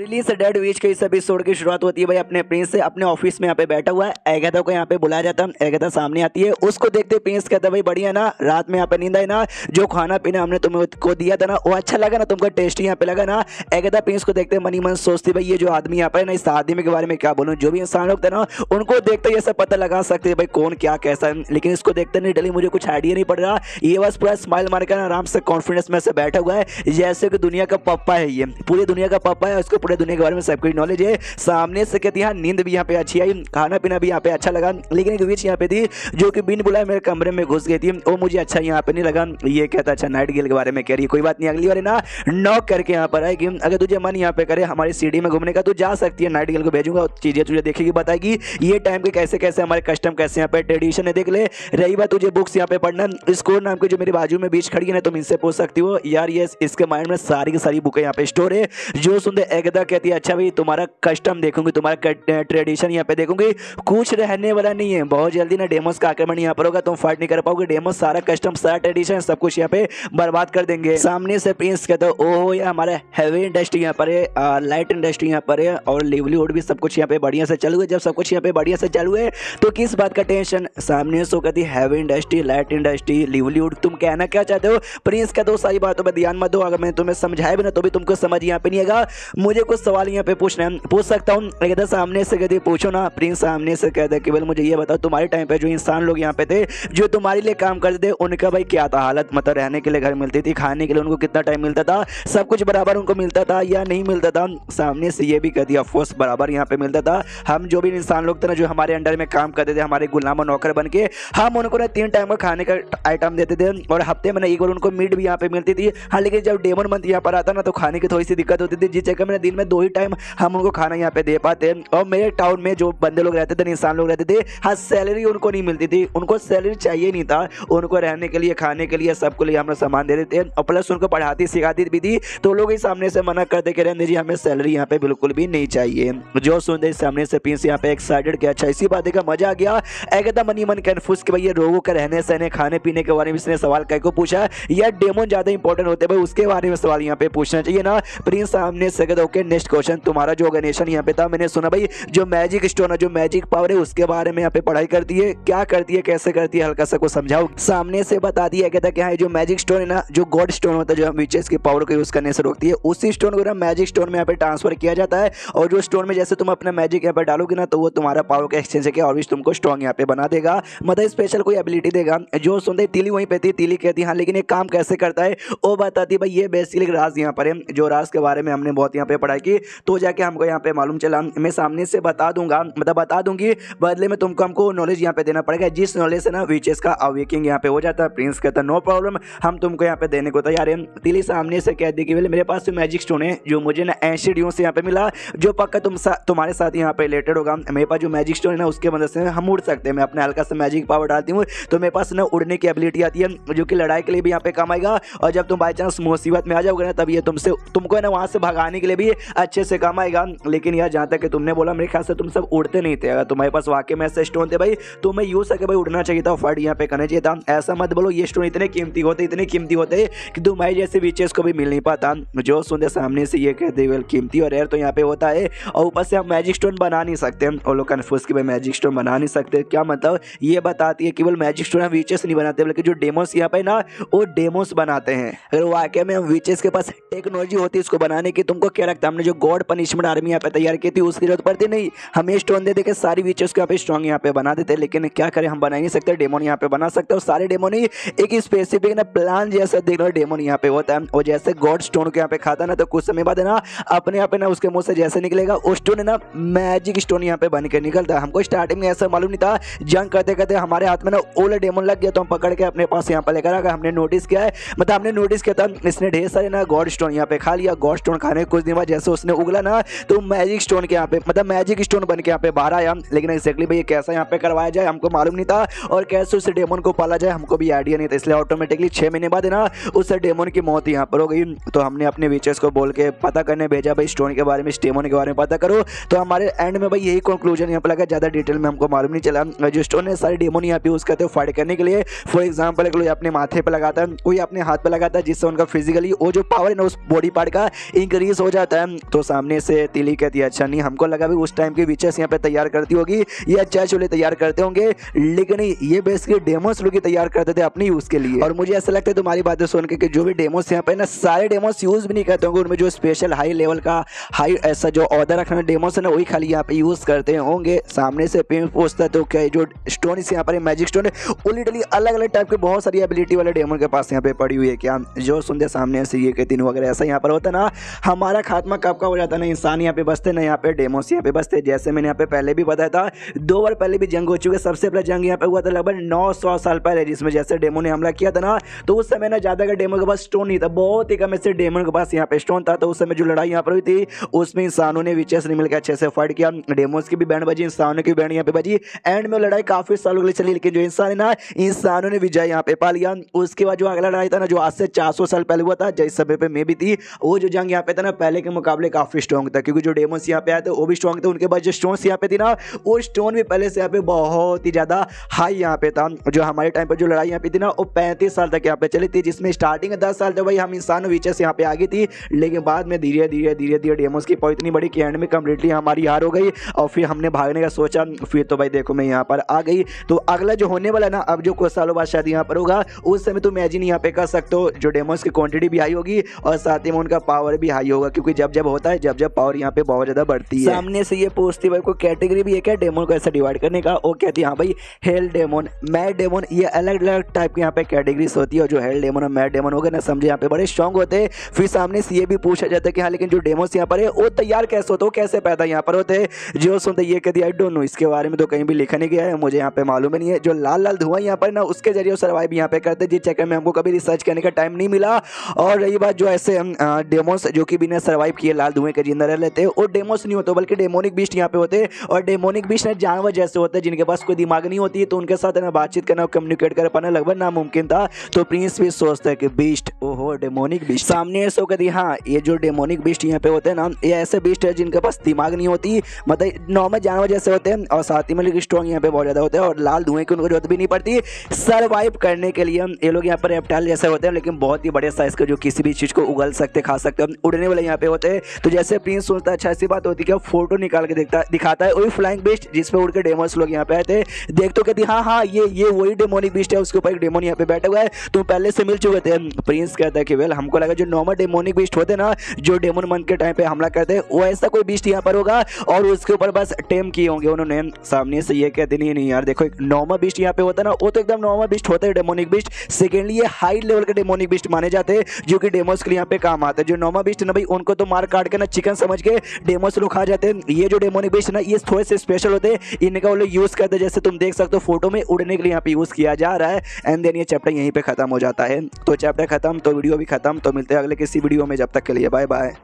Release dead वीच के इस episode की शुरुआत होती है भाई, अपने प्रिंस से, अपने ऑफ़िस में यहाँ पे बैठा हुआ है। एगदा को यहाँ पे बुलाया जाता है, एगदा सामने आती है। उसको देखते प्रिंस कहता है, भाई, बढ़िया ना, रात में यहाँ पे नींद आई ना, जो खाना पीना हमने तुमको दिया था ना, वो अच्छा लगा ना, तुमको टेस्टी यहाँ पे लगा ना? एगदा प्रिंस को देखते मनी मन सोचती भाई, ये जो आदमी यहाँ पे ना, इस आदमी के बारे में क्या बोलूँ? जो भी इंसान लोग थे ना, उनको देखते ये सब पता लगा सकते भाई, कौन क्या कैसा है। लेकिन इसको देखते नहीं, डली मुझे कुछ आइडिया नहीं पड़ रहा। ये बस पूरा स्माइल मार कर आराम से कॉन्फिडेंस में से बैठा हुआ है, जैसे कि दुनिया का पप्पा है ये, पूरी दुनिया का पप्पा है, उसको पूरे दुनिया के बारे में सब कुछ नॉलेज है। सामने से कहती है नींद भी यहाँ पे अच्छी आई, खाना पीना भी यहाँ पे अच्छा लगा। लेकिन एक बीच यहाँ पे थी, जो कि बिन बुलाए मेरे कमरे में घुस गई थी। वो मुझे अच्छा यहाँ पे नहीं लगा। ये कहता अच्छा नाइट गेल के बारे में कह रही कोई बात नहीं, अगली बार ना नॉक करके यहाँ पर आएगी। अगर तुझे मन यहाँ पे करे, हमारी सीढ़ी में घूमने का तो जा सकती है। नाइट गेल को भेजूँगा चीज़ें तुझे देखेगी, बताएगी। ये टाइम के कैसे कैसे हमारे कस्टम कैसे यहाँ पे ट्रेडिशन है, देख ले। रही बात, तुझे बुक्स यहाँ पे पढ़ना। स्कोर नाम की जो मेरी बाजू में बीच खड़ी है ना, तुम इनसे पूछ सकती हो। यार ये इसके माइंड में सारी की सारी बुकें यहाँ पे स्टोर है। जो सुनते एकदा कहती है अच्छा भाई, तुम्हारा कस्टम देखूँगी, तुम्हारा ट्रेडिशन यहाँ पे देखूँगी। कुछ रहने वाला नहीं है, बहुत जल्दी ना डेमोस का आक्रमण यहाँ पर होगा, तुम फाइट नहीं कर पाओगे। डेमोस सारा कस्टम सारा ट्रेडिशन सब कुछ यहाँ पे बर्बाद कर देंगे। सामने से प्रिंस कहते हो, ओहो, ये हमारा हैवी इंडस्ट्री यहाँ पर है लाइट इंडस्ट्री यहाँ पर है, और लिवलीवुड भी सब कुछ यहाँ पे बढ़िया से चल हुए जब सब कुछ यहाँ पे बढ़िया से चल हुए तो किस बात का टेंशन सामने सो कहती हैवी इंडस्ट्री लाइट इंडस्ट्री लिवलीवुड तुम कहना क्या चाहते हो? प्रिंस कहते हो सारी बातों पर ध्यान मत दो, अगर मैं तुम्हें समझाया भी ना तो भी तुमको समझ यहाँ पे नहीं आएगा। मुझे कुछ सवाल यहाँ पे पूछना है। पूछ सकता हूँ कहता सामने से कहते पूछो ना प्रिंस सामने से कहते केवल मुझे ये बताओ, तुम्हारे टाइम पे जो इंसान लोग यहाँ पे थे, जो तुम्हारे लिए काम करते थे, उनका भाई क्या था हालत? मतलब रहने के लिए घर मिलती थी, खाने के लिए उनको कितना टाइम मिलता था? सब कुछ बराबर उनको मिलता था या नहीं मिलता था? सामने से ये भी कह दिया ऑफकोर्स बराबर यहाँ पे मिलता था। हम जो भी इंसान लोग थे ना, जो हमारे अंडर में काम करते थे, हमारे गुलाम और नौकर बन के, हम उनको ना तीन टाइम का खाने का आइटम देते थे, और हफ़्ते में ना एक बार उनको मीट भी यहाँ पे मिलती थी। हाँ लेकिन जब डेमन मंथ यहाँ पर आता ना तो खाने की थोड़ी सी दिक्कत होती थी, जिस जगह में दिन में दो ही टाइम हम उनको खाना यहाँ पे दे पाते। और मेरे टाउन में जो बंदे लोग रहते थे इंसान लोग रहते थे हाँ सैलरी उनको नहीं मिलती थी। उनको सैलरी चाहिए नहीं था। उनको रहने के लिए, खाने के लिए सबको लिए हम लोग सामान दे देते। और प्लस उनको पढ़ाती, सिखाती भी थी। तो लोग ही सामने से मना करते कि रहने जी, हमें सैलरी यहाँ पे बिल्कुल भी नहीं चाहिए। जो सुनते सामने से पीस यहाँ पे एक्साइटेड किया अच्छा इसी बात का मज़ा आ गया। एकदम मनी मन कन्फ्यूज़ के भैया लोगों का रहने सहने, खाने पीने के बारे में इसने सवाल कह को पूछा। या डेमो ज़्यादा इंपॉर्टेंट होते भाई, उसके बारे में सवाल यहाँ पे पूछना चाहिए ना। प्रिंस सामने से ओके नेक्स्ट क्वेश्चन, तुम्हारा जो ऑर्गेनाइजेशन यहाँ पे था, मैंने सुना भाई, जो मैजिक स्टोन है, जो मैजिक पावर है, उसके बारे में यहाँ पे पढ़ाई करती है। क्या करती है, कैसे करती है, हल्का सा को समझाओ। सामने से बता दिया कहता क्या है जो मैजिक स्टोन है ना, जो गॉड स्टोन होता है, जो हम विचेस की पावर को यूज़ करने से रोकती है, उसी स्टोन को ना मैजिक स्टोन में यहाँ पे ट्रांसफ़र किया जाता है। और जो स्टोन में जैसे तुम अपना मैजिक यहाँ पे डालोगे ना तो वो तुम्हारा पावर का एक्सचेंज है और भी तुमको स्ट्रॉन्ग यहाँ पे बना देगा। मतलब स्पेशल कोई एबिलिटी देगा, जो सुनते तिली वहीं पे थी, तिली कहती हाँ लेकिन एक काम कैसे करता है, वो बताती भाई, ये बेसिकली राज यहाँ पर है, जो राज के बारे में हमने बहुत यहाँ पे पढ़ाई की तो जाके हमको यहाँ पे मालूम चला। मैं सामने से बता दूँगा मतलब बता दूँगी बदले में तुमको हमको नॉलेज यहाँ पे देना पड़ेगा। जिस नॉलेज से ना विचेस का अवेकिंग यहाँ पे हो जाता है प्रिंस कहता नो प्रॉब्लम हम तुमको यहाँ पे देने को तैयार है। तिली सामने से कह दी कि मेरे पास मैजिक स्टोन है, जो मुझे ना एसिडियों से यहाँ पे मिला, जो पक्का तुम तुम्हारे साथ यहाँ पे रिलेटेड होगा, मेरे पास जो मैजिक स्टोन है ना, उसके मदद से हम उड़ सकते हैं। मैं अपने हल्का से मैजिक पावर डालती हूँ तो मेरे पास ना उड़ने की एबिलिटी आती है, जो कि लड़ाई के लिए भी यहाँ पे काम आएगा, और जब तुम बाई चांस मुसीबत में आ जाओगे ना, तब ये तुमसे, तुमको ना वहाँ से भगाने के लिए भी अच्छे से काम आएगा लेकिन यार जहाँ तक तुमने बोला, मेरे ख्याल से तुम सब उड़ते नहीं थे। अगर तुम्हारे पास वाकई में ऐसे स्टोन थे, भाई तो मैं यूज़ सके भाई उड़ना चाहिए था फट यहाँ पे करना चाहिए था। ऐसा मत बोलो, ये स्टोन इतने कीमती होते, इतने कीमती होते कि तुम्हारे जैसे बीचेस को भी मिल नहीं पाता। जो सुनते सामने से ये कहते वेल कीमती और एयर तो यहाँ पे होता है, और ऊपर से हम मैजिक स्टोन बना नहीं सकते। और लोग कन्फ्यूज़ कि भाई मैजिक स्टोन बना नहीं सकते। क्या मतलब? ये बताती है केवल मैजिक स्टोन हम वीचेस नहीं बनाते, बल्कि जो डेमोस यहाँ पे ना, वो डेमोस बनाते हैं। अगर वाकई में हम वीचेस के पास टेक्नोलॉजी होती है इसको बनाने की, तुमको क्या लगता है हमने जो गॉड पनिशमेंट आर्मी यहाँ पे तैयार की थी उसकी ज़रूरत पड़ती नहीं हमें स्टोन दे दे के सारी वीचेस को यहाँ पे स्ट्रॉन्ग यहाँ पे बना देते लेकिन क्या करें, हम बना नहीं सकते डेमोन यहाँ पे बना सकते और सारे डेमोन ही एक स्पेसिफिक ना प्लान जैसा देख लो डेमोन यहाँ पे होता है। और जैसे गॉड स्टोन को यहाँ पे खाता ना तो कुछ समय बाद ना, अपने यहाँ पे ना, उसके मुँह से जैसे निकलेगा वो स्टोन ना मैजिक स्टोन यहाँ पे बन के निकलता हमको स्टार्टिंग में ऐसा मालूम नहीं था, जंग करते करते हमारे हाथ में ना ओला डेमोन लग गया तो हम पकड़ के अपने पास यहाँ पे लेकर आकर हमने नोटिस किया है मतलब हमने नोटिस किया था, इसने ढेर सारे ना गॉड स्टोन यहाँ पे खा लिया। गॉड स्टोन खाने कुछ दिन बाद जैसे उसने उगला ना तो मैजिक स्टोन के यहाँ पे मतलब मैजिक स्टोन बन के यहाँ पे बाहर आया। लेकिन एक्जैक्टली भाई कैसा यहाँ पे करवाया जाए, हमको मालूम नहीं था। और कैसे उस डेमोन को पाला जाए, हमको भी आइडिया नहीं था। इसलिए ऑटोमेटिकली छह महीने बाद ना, उस डेमोन की मौत यहाँ पर हो गई। तो हमने अपने वीचर्स को बोल के पता करने भेजा, भाई स्टोन के बारे में डेमोन के बारे में पता करो। तो हमारे एंड में भाई यही कंक्लूजन यहाँ पर लगा। ज़्यादा डिटेल में हमको मालूम नहीं चला। जो स्टोन है, सारे डेमोन यहाँ पे यूज़ करते हो फाइट करने के लिए। फॉर एग्ज़ाम्पल कोई अपने माथे पर लगाता है, कोई अपने हाथ पर लगाता है, जिससे उनका फिजिकली वो जो पावर है ना, उस बॉडी पार्ट का इंक्रीज हो जाता है। तो सामने से तिली कहती है अच्छा नहीं, हमको लगा भी उस टाइम के विचेस यहाँ पे तैयार करती होगी, या चर्च वाले तैयार करते होंगे, लेकिन ये बेसिकली डेमोस लोग तैयार करते थे अपने यूज़ के लिए। और मुझे ऐसा लगता है तुम्हारी बातें सुन के जो भी डेमोस यहाँ पे ना, सारे डेमोस यूज़ भी नहीं करते होंगे, उनमें जो स्पेशल हाई लेवल का हाई ऐसा जो ऑर्डर रखना डेमोस है ना, वही खाली यहाँ पे यूज़ करते होंगे। सामने से पेन पूछता तो क्या जो स्टोन इस यहाँ पर मैजिक स्टोन है, वो लिटरली अलग अलग टाइप के बहुत सारी एबिलिटी वाले डेमोन के पास यहाँ पे पड़ी हुई है। क्या जो सुनते सामने से ये के तीनों वगैरह ऐसा यहाँ पर होता ना, हमारा खात्मा कब का हो जाता ना इंसान यहाँ पे बसते ना यहाँ पे डेमोस यहाँ पे बसते। जैसे मैंने यहाँ पे पहले भी बताया था, दो बार पहले भी जंग हो चुके सबसे पहले जंग यहाँ पे हुआ था लगभग नौ सौ साल पहले, जिसमें जैसे डेमो ने हमला किया था ना तो उस समय ना ज़्यादा का डेमो के पास स्टोन नहीं था। बहुत ही कम ऐसे डेमो के पास यहाँ पे स्टोन था। तो उस समय जो लड़ाई यहाँ पर हुई थी, उसमें इंसानों ने विचेस ने मिलकर अच्छे से फाइट किया। डेमोस की भी बैंड बजी, इंसानों की बैंड यहाँ पे बजी। एंड में लड़ाई काफ़ी सालों के लिए चली, लेकिन जो इंसान है ना, इंसानों ने विजय यहाँ पे पा लिया। उसके बाद जो अगला लड़ाई था ना, जो आज से चार सौ साल पहले हुआ था, जिस समय पे मैं भी थी, वो जो जंग यहाँ पे था ना, पहले के मुकाबले काफ़ी स्ट्रॉन्ग था, क्योंकि जो डेमोस यहाँ पे आए थे, वो भी स्ट्रॉन्ग थे। उनके बाद जो स्टोन यहाँ पे थी ना, वो स्टोन भी पहले से यहाँ पे बहुत ही ज़्यादा हाई यहाँ पे था। जो हमारे टाइम पर जो लड़ाई यहाँ पे थी ना, वो पैंतीस साल तक यहाँ पे चली थी, जिसमें स्टार्टिंग दस साल तक भाई हम इंसान वीचे से यहाँ पे आ गई थी, लेकिन बाद में धीरे धीरे धीरे धीरे डेमोस की इतनी बड़ी कि एंड में कम्प्लीटली हमारी हार हो गई, और फिर हमने भागने का सोचा, फिर तो भाई देखो मैं यहाँ पर आ गई। तो अगला जो होने वाला ना, अब जो कुछ सालों बाद शायद यहाँ पर होगा, उस समय तो इमेजिन यहाँ पे कर सकते हो, जो डेमोस की क्वांटिटी भी हाई होगी, और साथ ही में उनका पावर भी हाई होगा, क्योंकि जब जब होता है, जब जब पावर यहाँ पे बहुत ज़्यादा बढ़ती है। सामने से ये पूछती भाई कोई कैटेगरी भी है क्या डेमोन को ऐसा डिवाइड करने का? वो कहती है हाँ भाई हेल डेमोन मैड डेमोन ये अलग अलग टाइप की यहाँ पे कैटेगरीज होती है जो हेल डेमोन और मैड डेमोन हो गए ना, समझे, यहाँ पे बड़े स्ट्रॉन्ग होते हैं। फिर सामने से ये भी पूछा जाता है कि हाँ लेकिन जो डेमोस यहाँ पर है, वो तैयार कैसे होते हो कैसे पैदा यहाँ पर होते जो सुनते ये कहती आई डोंट नो इसके बारे में तो कहीं भी लिखा नहीं गया है, मुझे यहाँ पे मालूम नहीं है। जो लाल लाल धुआँ यहाँ पर ना, उसके ज़रिए सर्वाइव यहाँ पे करते जिस चक्कर में हमको कभी रिसर्च करने का टाइम नहीं मिला, और रही बात जो ऐसे डेमोस जो कि बिना सर्वाइव किए लाल धुएँ के ज़िंदा रह लेते वो डेमोस नहीं होते, बल्कि डेमोनिक बिस्ट यहाँ पे होते हैं। और डेमोनिक बिस्ट जानवर जैसे होते हैं, जिनके पास कोई दिमाग नहीं होती है तो उनके साथ ना बातचीत करना कम्युनिकेट कर पाना लगभग नामुमकिन था। तो प्रिंस भी सोचता है कि बिस्ट ओहो डेमोनिक बिस्ट सामने ऐसा कहती हाँ ये जो डेमोनिक बिस्ट यहाँ पे होते हैं ना, ये ऐसे बिस्ट है जिनके पास दिमाग नहीं होती मतलब नॉर्मल जानवर जैसे होते हैं, और साथ ही में स्ट्रॉन्ग यहाँ पे बहुत ज़्यादा होते हैं, और लाल धुएँ की उनको ज़रूरत भी नहीं पड़ती। सर्वाइव करने के लिए ये लोग यहाँ पर रेप्टाइल जैसे होते हैं, लेकिन बहुत ही बड़े साइज़ के जो किसी भी चीज़ को उगल सकते, खा सकते हैं, उड़ने वाले यहाँ पे होते हैं। तो जैसे प्रिंस सोचता है अच्छा ऐसी बात होती है फ़ोटो निकाल के देखता, दिखाता है। वही फ्लाइंग बिस्ट जिसपे उड़ के डेमोस लोग यहाँ पे आए थे। देख तो कहती हाँ हाँ ये ये वही डेमोनिक बिस्ट है, उसके ऊपर एक डेमोन यहाँ पे बैठा हुआ है। तुम पहले से मिल चुके थे। प्रिंस कहता है कि वेल हमको लगा जो नॉर्मल डेमोनिक बिस्ट होते ना, जो डेमोन मन के टाइम पे हमला करते, वो ऐसा कोई बिस्ट यहाँ पर होगा, और उसके ऊपर बस टेम किए होंगे उन्होंने सामने से। ये कहते, नहीं नहीं यार, देखो, एक नॉर्मल बिस्ट यहाँ पे होता है ना, वो तो एकदम नॉर्मल बिस्ट होता है डेमोनिक बिस्ट सेकेंडली ये हाई लेवल के डेमोनिक बिस्ट माने जाते हैं, जो कि डेमोस के लिए यहाँ पे काम आते हैं। जो नॉर्मल बिस्ट ना भाई, उनको तो मार काट के ना चिकन समझ के डेमोस लोग खा जाते हैं। ये जो डेमोनिक बिस्ट ना, ये थोड़े से स्पेशल होते हैं। इनका वो लोग यूज़ करते हैं, जैसे तुम देख सकते हो फ़ोटो में उड़ने के लिए यहाँ पे यूज़ किया जा रहा है। एंड देन ये चैप्टर यहीं पर खत्म हो जाता है। तो चैप्टर खत्म तो वीडियो भी खत्म। तो मिलते हैं अगले किसी वीडियो में, जब तक के लिए बाय बाय